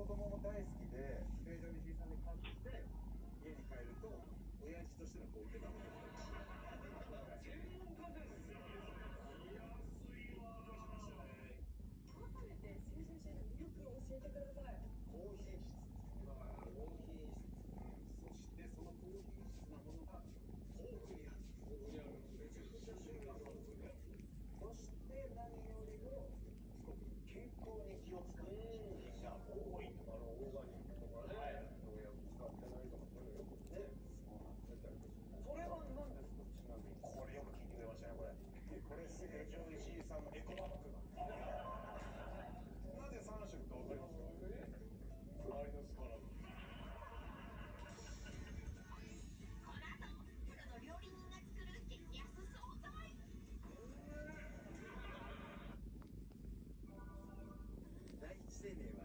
子供も大好きで成城石井さんで買って家に帰ると親父としてのこう腕がこれすぐ石井さんエコバッグなぜ3色か分かりますかこの後プロの料理人が作る激安惣菜第一生命は